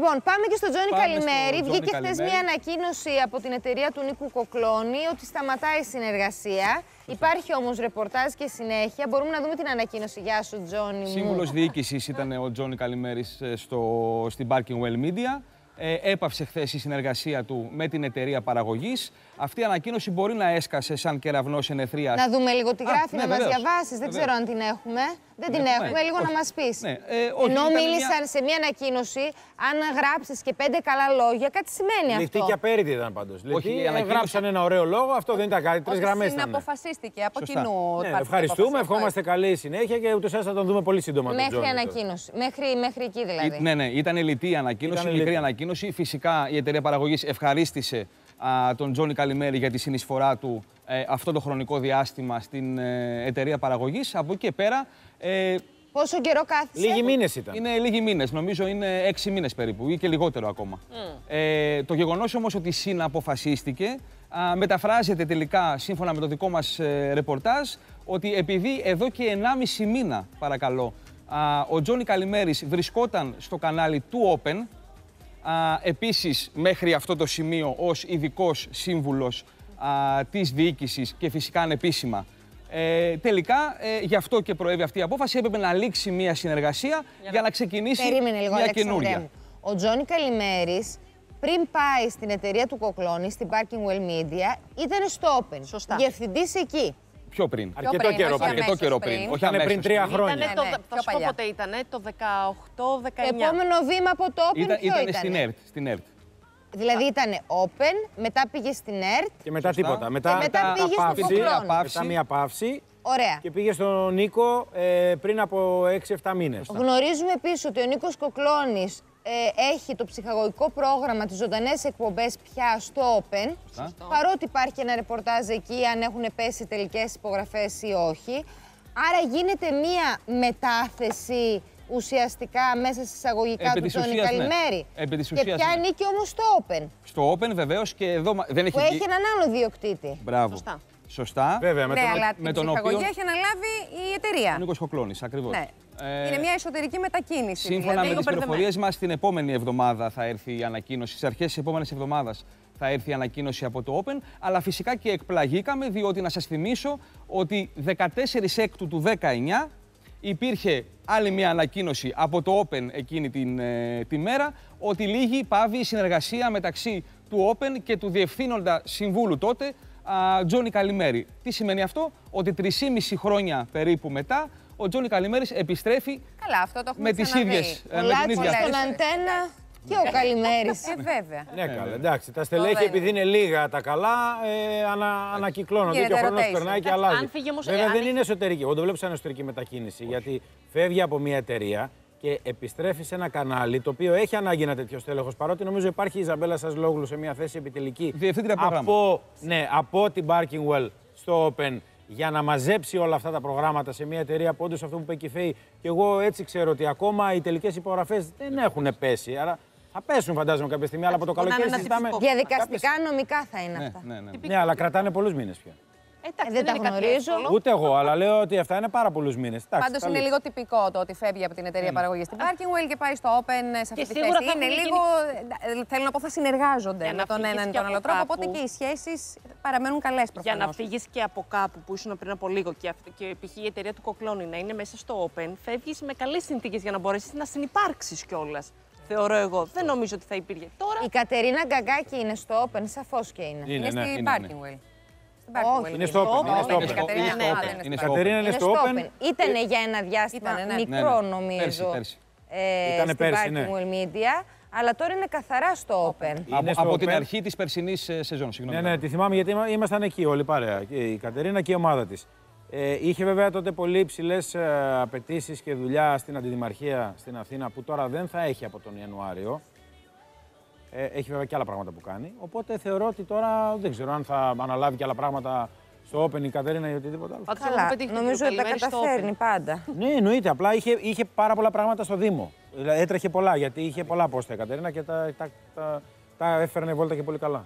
Λοιπόν, πάμε και στον Τζόνι Πάμε Καλημέρη. στο Βγήκε Τζόνι χθες Καλημέρη. μια ανακοίνωση από την εταιρεία του Νίκου Κοκλώνη ότι σταματάει η συνεργασία. Υπάρχει όμως ρεπορτάζ και συνέχεια. Μπορούμε να δούμε την ανακοίνωση. Γεια σου, Τζόνι. μου. Σύμβουλος διοίκησης ήταν ο Τζόνι Καλημέρης στην Parking Well Media. Ε, έπαυσε χθες η συνεργασία του με την εταιρεία παραγωγής. Αυτή η ανακοίνωση μπορεί να έσκασε σαν κεραυνός ενεθρία. Να δούμε λίγο τι Α, γράφει, ναι, να μας βεβαίως. διαβάσεις. Δεν Βεβαίως. ξέρω αν την έχουμε. Δεν την έχουμε. έχουμε, λίγο να Όχι. μας πεις. Ναι, ε, όχι, Ενώ ήταν μίλησαν μια- σε μια ανακοίνωση, αν γράψεις και πέντε καλά λόγια, κάτι σημαίνει Λεπτή αυτό. και απέριτη ήταν πάντως. Όχι, η Λεπτή, ανακοίνωση- γράψαν ένα ωραίο λόγο, αυτό δεν ήταν κάτι. Τρεις Ότι γραμμές ήταν. συναποφασίστηκε από Σωστά. κοινού. Ναι, πάρθηκε ευχαριστούμε, απόφαση. ευχόμαστε καλή συνέχεια και ούτως ή θα τον δούμε πολύ σύντομα. τον Μέχρι Τζόνι τώρα. ανακοίνωση. Μέχρι, μέχρι εκεί δηλαδή. Ναι, ναι, ήταν λιτή η ανακοίνωση, Ήταν μικρή λιτή. Ανακοίνωση. Φυσικά η εταιρεία παραγωγής ευχαρίστησε α, τον Τζόνι Καλημέρη για τη συνεισφορά του ε, αυτό το χρονικό διάστημα στην ε, εταιρεία παραγωγής. Από εκεί και πέρα. Ε, Πόσο καιρό κάθισε; Λίγοι μήνες ήταν. είναι λίγοι μήνες, νομίζω είναι έξι μήνες περίπου ή και λιγότερο ακόμα. Ε, το γεγονός όμως ότι συναποφασίστηκε α, μεταφράζεται τελικά σύμφωνα με το δικό μας ε, ρεπορτάζ ότι επειδή εδώ και 1,5 μήνα, παρακαλώ, α, ο Τζόνι Καλημέρης βρισκόταν στο κανάλι του Open, α, επίσης μέχρι αυτό το σημείο ως ειδικός σύμβουλος α, της διοίκησης και φυσικά ανεπίσημα. Ε, τελικά, ε, γι' αυτό και προέβη αυτή η απόφαση, έπρεπε να λήξει μια συνεργασία για, να ξεκινήσει Περίμενε λίγο, μια Αλέξανδρέ καινούρια. μου. Ο Τζόνι Καλημέρης, πριν πάει στην εταιρεία του Κοκλώνη, στην Parking Well Media, ήταν στο Open. Σωστά. Διευθυντής εκεί. Πιο πριν. Αρκετό πριν, καιρό όχι πριν. Αρκετό αμέσως καιρό πριν. πριν. Όχι Ήταν πριν αμέσως τρία πριν. χρόνια. Ήτανε Χρόνια. το, Ναι, θα πιο σου πω παλιά. πότε ήταν, το 18-19. Το επόμενο βήμα από το Open Ήταν, ποιο ήταν ήτανε; στην ΕΡΤ. Στην ΕΡΤ. Δηλαδή ήταν Open, μετά πήγε στην ERT. Και μετά Σωστά. τίποτα. Μετά, Και μετά τα- πήγε τα στο παύση, Κοκλώνη. Παύση. Μετά μία παύση Ωραία. και πήγε στον Νίκο ε, πριν από 6-7 μήνες. Γνωρίζουμε επίσης ότι ο Νίκος Κοκλώνης ε, έχει το ψυχαγωγικό πρόγραμμα, τις ζωντανές εκπομπές πια στο Open. Σωστά. Παρότι υπάρχει ένα ρεπορτάζ εκεί αν έχουν πέσει τελικές υπογραφές ή όχι. Άρα γίνεται μία μετάθεση ουσιαστικά μέσα σε εισαγωγικά Επί του της Τόνι ουσίας, ναι. Καλημέρη. Επί της και ουσίας, ποια ναι. ανήκει όμως στο Open, Στο Open βεβαίως και εδώ μα- δεν έχει. που έχει έναν άλλο διοκτήτη. Μπράβο. Σωστά. Σωστά. Βέβαια, με Ναι, τον... αλλά με την τον ψυχαγωγία οποίο- έχει αναλάβει η εταιρεία. Ο Νίκος Κοκλώνη, ακριβώς. Ναι. Είναι μια εσωτερική μετακίνηση. Σύμφωνα δηλαδή, με λίγο τις πληροφορίες μας, την επόμενη εβδομάδα θα έρθει η ανακοίνωση. Στις αρχές της επόμενης εβδομάδας θα έρθει η ανακοίνωση από το Open. Αλλά φυσικά και εκπλαγήκαμε, διότι να σας θυμίσω ότι 14 έκτου του 19 υπήρχε άλλη μια ανακοίνωση από το Open εκείνη την, ε, τη μέρα ότι λίγη πάβει η συνεργασία μεταξύ του Open και του διευθύνοντα συμβούλου τότε, α, Τζόνι Καλημέρη. Τι σημαίνει αυτό, ότι 3,5 χρόνια περίπου μετά ο Τζόνι Καλημέρης επιστρέφει Καλά, αυτό το έχουμε με τις ξαναδεί. ίδιες, ε, Ο με την Λάτσος ίδια στον θέση. αντένα και ο Καλημέρης. Ε, βέβαια. Ναι, καλά, εντάξει. Τα στελέχη, Φοβερό. επειδή είναι λίγα τα καλά, ε, ανα, ανακυκλώνονται Γίνεται και ο χρόνος rotation. περνάει και Εντάξει, αλλάζει. αν φύγει όμως- Βέβαια ε, αν δεν είχε- είναι εσωτερική. Εγώ το βλέπω σαν εσωτερική μετακίνηση. Γιατί φεύγει από μια εταιρεία και επιστρέφει σε ένα κανάλι το οποίο έχει ανάγκη ένα τέτοιο στέλεχος. Παρότι νομίζω υπάρχει η Ιζαμπέλα Σασλόγλου σε μια θέση επιτελική. Διευθύντρια προγράμματος. από, ναι, από την Parking Well στο Open για να μαζέψει όλα αυτά τα προγράμματα σε μια εταιρεία που όντως αυτό που είπε και η Φέη. Και εγώ έτσι ξέρω ότι ακόμα οι τελικές υπογραφές δεν έχουν πέσει. Άρα θα πέσουν φαντάζομαι κάποια στιγμή, αλλά από το μπορεί να καλοκαίρι είναι συζητάμε. ένα Διαδικαστικά, νομικά θα είναι Ναι, αυτά. ναι, ναι. Ναι, αλλά κρατάνε πολλούς μήνες πια. Εντάξει, Ε, δεν τα είναι κάτι γνωρίζω. εύκολο. Ούτε εγώ, αλλά λέω ότι αυτά είναι πάρα πολλούς μήνες. Πάντως είναι λίγο τυπικό το ότι φεύγει από την εταιρεία παραγωγής στην Parking Well και πάει στο Open σε αυτή Και τη σίγουρα θέση. θα Είναι έχουν λίγο. ε, Θέλω να πω, θα συνεργάζονται Για με να τον φύγεις έναν ή και τον άλλο από τρόπο. κάπου. Οπότε και οι σχέσεις παραμένουν καλές Για προφανώς. να φύγεις και από κάπου που ήσουν πριν από λίγο και, αυτό, και π.χ. η εταιρεία του Κοκλώνη να είναι μέσα στο Open, φεύγεις με καλές συνθήκες για να μπορέσεις να συνεπάρξεις κιόλας. Θεωρώ εγώ. Δεν νομίζω ότι θα υπήρχε. Τώρα Η Κατερίνα Γκαγκάκη είναι στο Open, σαφώς και είναι. Είναι, Είναι ναι. στην είναι, Parking Well. Στην Parking Όχι, Well είναι στο Open, είναι στο η Open. Κατερίνα, Είναι ναι, στο α, Open, δεν είναι στο στο Κατερίνα είναι Είναι στο στο Open. Open. Ήτανε για ένα διάστημα Ήτανε, ναι. μικρό Ναι, ναι. νομίζω. Πέρσι, πέρσι. ε, Ήτανε στην πέρσι, Parking ναι. Well Media, αλλά τώρα είναι καθαρά στο Open. Είναι Από, στο από την Open. αρχή της περσινής σεζόν. Συγγνώμη. Ναι, ναι, τη θυμάμαι γιατί είμα- ήμασταν εκεί όλοι παρέα. Και η Κατερίνα και η ομάδα της. Ε, είχε βέβαια τότε πολύ υψηλέ απαιτήσεις και δουλειά στην Αντιδημαρχία στην Αθήνα που τώρα δεν θα έχει από τον Ιανουάριο. Ε, έχει βέβαια και άλλα πράγματα που κάνει. Οπότε θεωρώ ότι τώρα δεν ξέρω αν θα αναλάβει και άλλα πράγματα στο Open η Κατερίνα ή οτιδήποτε άλλο. πάντως Καλά, έχουμε πετύχει τον νομίζω ότι κύριο τα Καλημέρη στο καταφέρνει Open. πάντα. Ναι, εννοείται. Απλά είχε, είχε πάρα πολλά πράγματα στο Δήμο. Δηλαδή, Έτρεχε πολλά γιατί είχε πολλά πόστα η Κατερίνα και τα, τα, τα, τα έφερνε βόλτα και πολύ καλά.